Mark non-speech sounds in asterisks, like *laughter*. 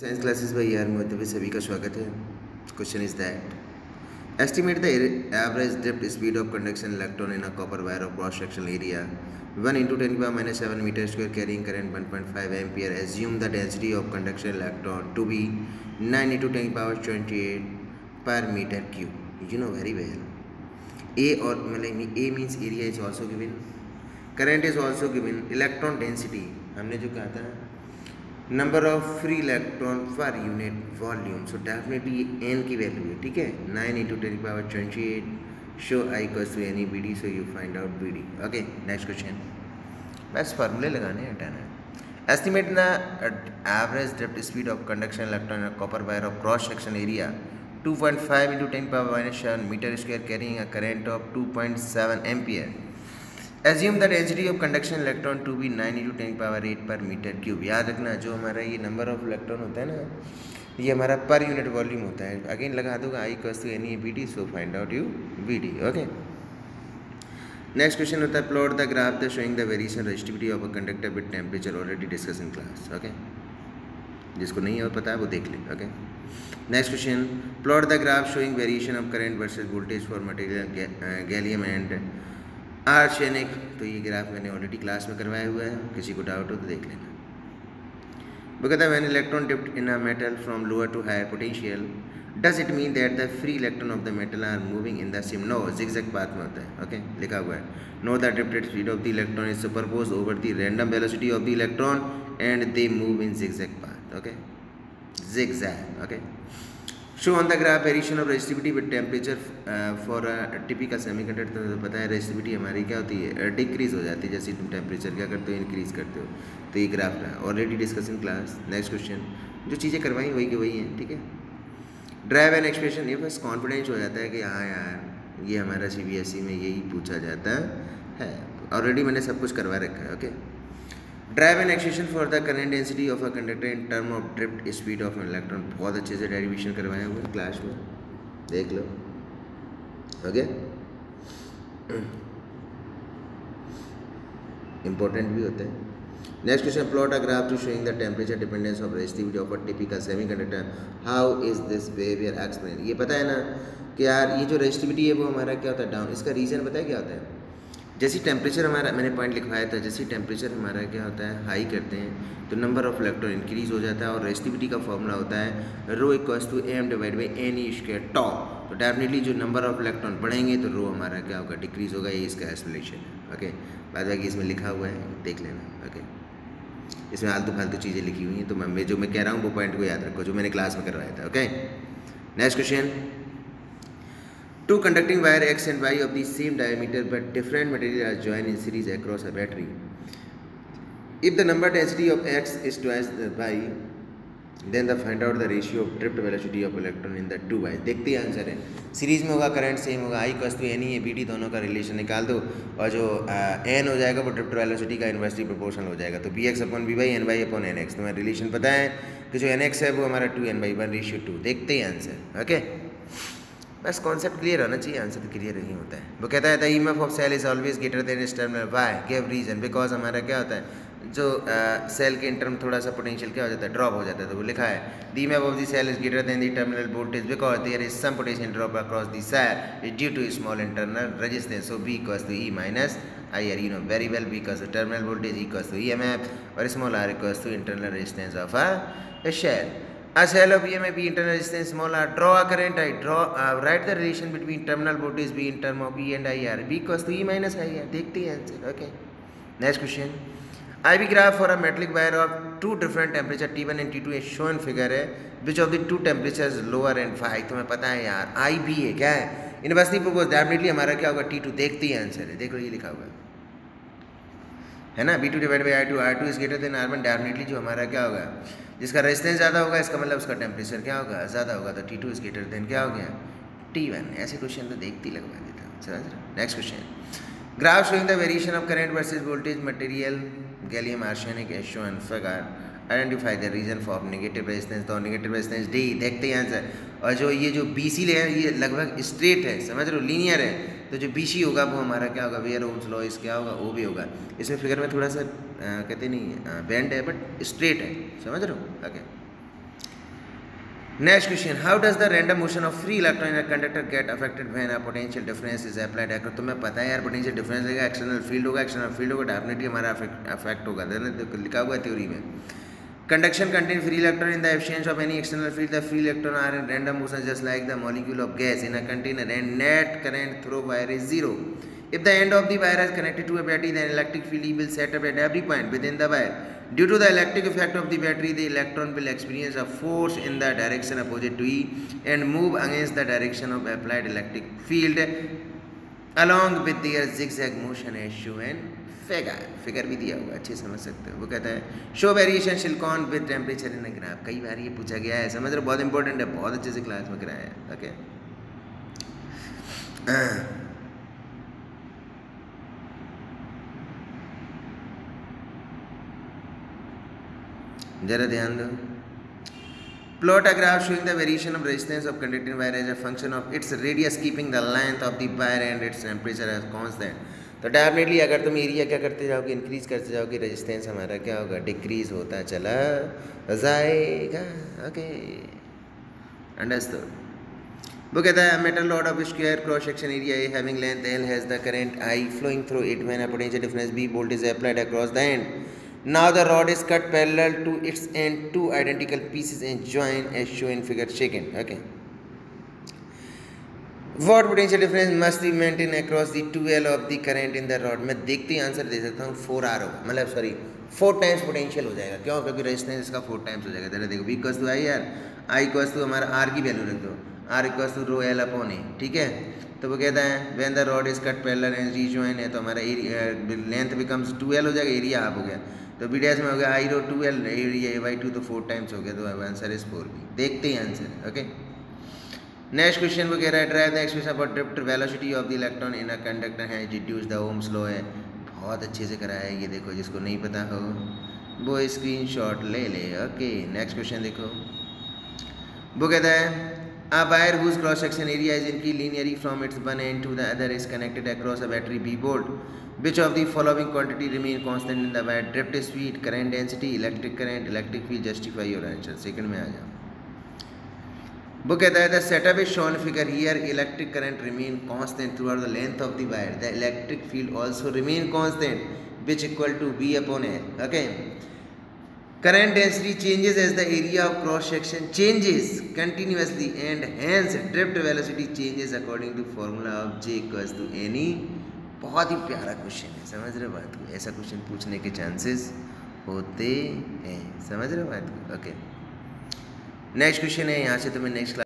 Science classes भाई यार में सभी का स्वागत है। Question is that estimate the average drift speed of conduction electron in a copper wire of cross sectional area one into ten power minus seven metre square carrying current one point five ampere assume the density of conduction electron to be nine into ten power twenty eight per metre cube you know very well A और मतलब A means area is also given current is also given electron density हमने जो कहा था number of free electron per unit volume so definitely N की value है, ठीक है? Nine into ten power twenty eight so I equals to N E V D so you find out V D okay next question बस फार्मूले लगाने हटाना estimate the average drift speed of conduction electron copper wire of cross section area 2.5 into 10 power minus 7 meter square, carrying a current of 2.7 ampere. Assume the density of conduction electron to be nine into ten power eight per metre cube याद रखना, जो हमारा ये number of electron होता है ना, ये हमारा पर यूनिट वॉल्यूम होता है। अगेन लगा दूँगा I equals to N E V D so find out you V D okay next question होता है plot the graph the showing the variation resistivity of a conductor with temperature already discuss in class okay जिसको नहीं हो पता है, वो देख ले okay next question plot the graph showing variation of current versus voltage for material gallium and R तो ये ग्राफ मैंने ऑलरेडी क्लास में करवाया हुआ है, किसी को डाउट हो तो देख लेना। बकता when electron drift in a metal from lower to higher potential does it mean that the free electron of the metal are moving in the same no exact बात में होता है ओके लिखा हुआ है। No the drifted speed of the electron is superpose over the random velocity of the electron and they move in zigzag path okay zigzag okay show on the graph variation of resistivity with temperature for typical semiconductor तो पता है resistivity हमारी क्या होती है decrease हो जाती है, जैसे तुम टेम्परेचर क्या करते हो इंक्रीज करते हो तो ये ग्राफ रहा। Already discuss in class next question जो चीज़ें करवाई, वही की वही हैं, ठीक है? ड्राइव एंड एक्सप्रेशन ये बस कॉन्फिडेंस हो जाता है कि हाँ यार, ये हमारा सी में यही पूछा जाता है। ऑलरेडी मैंने सब कुछ करवा रखा है okay derive and expression for the current density of a conductor in term of drift speed of an electron. बहुत अच्छे से डेरिवेशन करवाया हुआ क्लास में। देख लो। ओके इंपॉर्टेंट भी होते हैं। Next question plot a graph to showing the temperature dependence of resistivity of a typical semiconductor how is this behaviour explain ये पता है ना कि यार, ये जो रेजिस्टिविटी है वो हमारा क्या होता है? डाउन इसका रीज़न पता है क्या होता है? जैसी टेम्परेचर हमारा, मैंने पॉइंट लिखवाया था, जैसी टेम्परेचर हमारा क्या होता है हाई करते हैं तो नंबर ऑफ़ इलेक्ट्रॉन इंक्रीज हो जाता है और रेस्टिविटी का फॉर्मूला होता है rho equals to M divide by N E square tau तो डेफिनेटली जो नंबर ऑफ़ इलेक्ट्रॉन बढ़ेंगे तो रो हमारा क्या होगा डिक्रीज होगा, ये इसका एक्सप्लेनेशन है ओके बाद बाकी इसमें लिखा हुआ है, देख लेना ओके इसमें आलतू फालतू चीज़ें लिखी हुई हैं तो मैं जो मैं कह रहा हूँ, वो पॉइंट को याद रखो, जो मैंने क्लास में करवाया था okay next question Two conducting wire X and Y of the same diameter but different material are joined in series across a battery. If the number density of X is twice the Y, then the find out the ratio of drift velocity of electron in the two Y. देखते हैं answer है series में होगा current same होगा आई कस तो N ही है B D दोनों का रिलेशन निकाल दो और जो एन हो जाएगा वो ड्रिफ्ट वेलोसिटी का इन्वर्सली प्रोपोर्शनल हो जाएगा तो V X upon V Y N Y upon N X तुम्हें रिलेशन पता है कि जो एन एक्स है वो हमारा two N Y one ratio to देखते हैं आंसर ओके बस कॉन्सेप्ट क्लियर होना चाहिए आंसर तो क्लियर नहीं होता है। वो कहता है the EMF of cell is always greater than is terminal why give reason because हमारा क्या होता है जो सेल uh, के इंटर्म थोड़ा सा पोटेंशियल क्या हो जाता है? ड्रॉप हो जाता है। तो वो लिखा है the EMF of the cell is greater than the terminal voltage because there is some potential drop across the cell is due to small internal resistance so V equals to E minus I R you know very well because terminal voltage equals to EMF और small R equals to internal resistance of a cell A cell of EMF be internal resistance small r. Draw a current I. Draw uh, write the relation between terminal voltage B in term of E and IR. B equals to E minus IR. देखते हैं answer. Okay. Next question. IV graph for a metallic wire of two different temperature T1 and T2 is shown figure है. Which of the two temperatures lower and high? तुम्हें पता है यार. IB है क्या है? इन्वर्सली प्रोपोज डेफिनेटली हमारा क्या होगा T2 देखते ही आंसर है. देखो ये लिखा हुआ है है ना? V two divide by I two I two is greater than R one definitely जो हमारा क्या होगा? जिसका रेजिस्टेंस ज़्यादा होगा, इसका मतलब उसका टेम्परेचर क्या होगा? ज़्यादा होगा तो T two is greater than क्या हो गया? टी वन ऐसे क्वेश्चन तो देखती लगवा देता हूँ। समझ रहा next question graph showing the variation of current versus voltage material gallium arsenic as shown figure identify the reason for negative resistance तो नेगेटिव रेजिस्टेंस डी देखते हैं आंसर और जो ये जो बी सी है ये लगभग स्ट्रेट है। समझ रहे हो? लीनियर है। तो जो बी सी होगा वो हमारा क्या होगा वेयर ओम्स लॉइस क्या होगा? वो भी होगा। इसमें फिगर में थोड़ा सा आ, कहते नहीं बैंड है बट स्ट्रेट है। समझ रहे हो? Okay next question how does the random motion of free electron in conductor get affected when a potential difference is applied अगर तुम्हें पता है यार पोटेंशियल डिफरेंस है एक्सटर्नल फ़ील्ड होगा एक्सटर्नल फ़ील्ड होगा डेफिनेटली हमारा अफेक्ट होगा। लिखा हुआ है थ्योरी में। Conduction contain free electron in the absence of any external field. The free electron are in random motion just like the molecule of gas in a container. And net current through wire is zero. If the end of the wire is connected to a battery then electric field will set up at every point within the wire. Due to the electric effect of the battery, the electron will experience a force in the direction opposite to E and move against the direction of applied electric field along with their zigzag motion as shown फेगा figure भी दिया हुआ अच्छे समझ सकते हो। वो कहता है show variation silicon with temperature in graph कई बार ये पूछा गया है, समझ रहे बहुत इंपॉर्टेंट है, बहुत अच्छे से क्लास में कराया है ओके *clears throat* जरा ध्यान दो। Plot a graph showing the variation of resistance of conducting wire as a function of its radius keeping the length of the wire and its temperature as constant तो डेफिनेटली अगर तुम area क्या करते जाओगे increase करते जाओगे resistance हमारा क्या होगा? डिक्रीज होता चला जाएगा ओके अंडरस्टूड वो कहता है metal rod of square cross section area A having length L has the current I flowing through it when a potential difference V voltage applied across the end Now the rod is cut parallel to its end, two identical pieces and joined as shown in figure second. Okay. What potential difference must be maintained across the 2L of the current in the rod? मैं देखते ही answer दे सकता हूँ four R होगा। मतलब sorry four times potential हो जाएगा। क्यों? क्योंकि रेजिस्टेंस इसका फोर टाइम्स हो जाएगा। जरा देखो V equals to I R I equals to हमारा आर की वैल्यू रख दो। R equals to rho L upon A ठीक है? तो वो कहता है when the rod is cut parallel and rejoin है तो हमारा लेंथ बिकम्स टू एल हो जाएगा एरिया हाफ़ हो गया। तो बी डैश में हो गया I rho two L A Y two तो फोर टाइम्स हो गया। तो आंसर इज़ फोर बी देखते ही आंसर ओके नेक्स्ट क्वेश्चन वगैरह ड्राइव एक्सप्रेस अब drift velocity of the electron in a conductor है जिड्यूज द होम स्लो है। बहुत अच्छे से कराया है ये देखो, जिसको नहीं पता हो। वो स्क्रीन शॉट ले ले। ओके नेक्स्ट क्वेश्चन देखो। वो कहता है a wire whose cross section area is increase linearly from its one end to the other is connected across a battery B volt which of the following quantity remain constant in the wire drift speed current density electric current electric field justify your answer second में आ जाओ। वो कहता है the setup is shown figure here electric current remain constant throughout the length of the wire the electric field also remain constant which equal to B upon L okay current density changes as the area of cross section changes continuously and hence drift velocity changes according to formula of J equals to any बहुत ही प्यारा question है, समझ रहे बात को? ऐसा question पूछने के चांसेस होते हैं, समझ रहे बात को? Okay okay. नेक्स्ट क्वेश्चन है यहाँ से तुम्हें नेक्स्ट